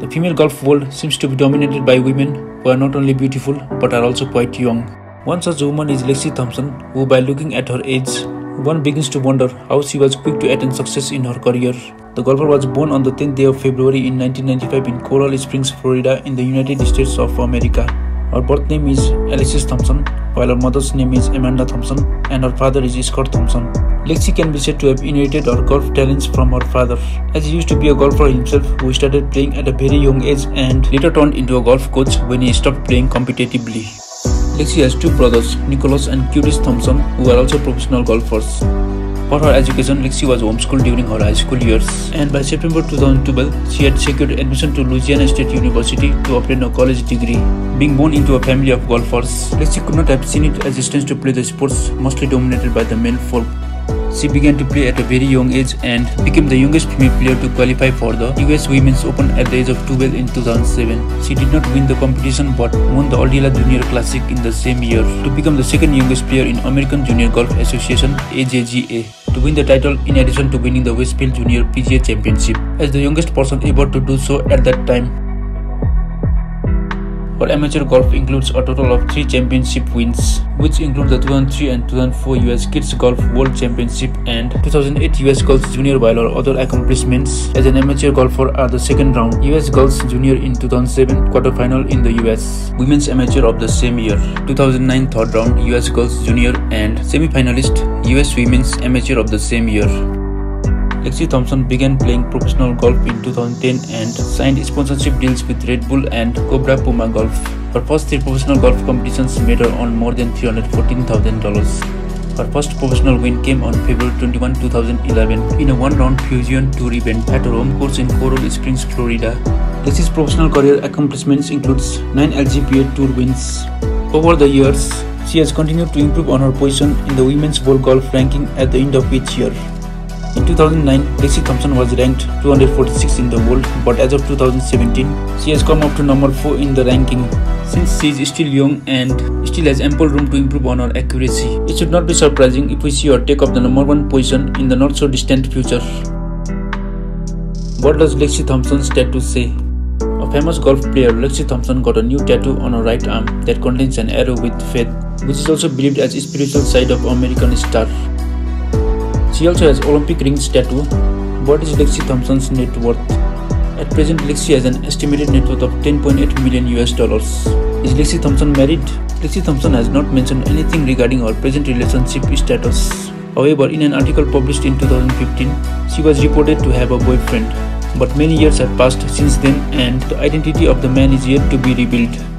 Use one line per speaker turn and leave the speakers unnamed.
The female golf world seems to be dominated by women who are not only beautiful but are also quite young. One such woman is Lexi Thompson, who by looking at her age, one begins to wonder how she was quick to attain success in her career. The golfer was born on the 10th day of February in 1995 in Coral Springs, Florida in the United States of America. Her birth name is Alexis Thompson, while her mother's name is Amanda Thompson and her father is Scott Thompson. Lexi can be said to have inherited her golf talents from her father, as he used to be a golfer himself who started playing at a very young age and later turned into a golf coach when he stopped playing competitively. Lexi has two brothers, Nicholas and Curtis Thompson, who are also professional golfers. For her education, Lexi was homeschooled during her high school years, and by September 2012, she had secured admission to Louisiana State University to obtain a college degree. Being born into a family of golfers, Lexi could not have seen it as a chance to play the sports mostly dominated by the male folk she began to play at a very young age and became the youngest female player to qualify for the US Women's Open at the age of 12 in 2007. She did not win the competition but won the Aldila Junior Classic in the same year to become the second youngest player in American Junior Golf Association AJGA to win the title in addition to winning the Westfield Junior PGA Championship as the youngest person ever to do so at that time. Her amateur golf includes a total of 3 championship wins, which include the 2003 and 2004 US Kids Golf World Championship and 2008 US Girls Junior while her other accomplishments as an amateur golfer are the second round US Girls Junior in 2007 quarterfinal in the US, Women's Amateur of the same year, 2009 third round US Girls Junior and semi-finalist US Women's Amateur of the same year. Lexi Thompson began playing professional golf in 2010 and signed sponsorship deals with Red Bull and Cobra Puma Golf. Her first three professional golf competitions made her earn more than $314,000. Her first professional win came on February 21, 2011 in a one-round Fuzion Tour event at her home course in Coral Springs, Florida. Lexi's professional career accomplishments includes 9 LGPA Tour wins. Over the years, she has continued to improve on her position in the Women's World Golf ranking at the end of each year. In 2009, Lexi Thompson was ranked 246 in the world, but as of 2017, she has come up to number 4 in the ranking. Since she is still young and still has ample room to improve on her accuracy, it should not be surprising if we see her take up the number 1 position in the not so distant future. What does Lexi Thompson's tattoo say? A famous golf player, Lexi Thompson, got a new tattoo on her right arm that contains an arrow with faith, which is also believed as a spiritual side of American star. She also has Olympic rings tattoo. What is Lexi Thompson's net worth? At present, Lexi has an estimated net worth of 10.8 million US dollars. Is Lexi Thompson married? Lexi Thompson has not mentioned anything regarding her present relationship status. However, in an article published in 2015, she was reported to have a boyfriend. But many years have passed since then and the identity of the man is yet to be revealed.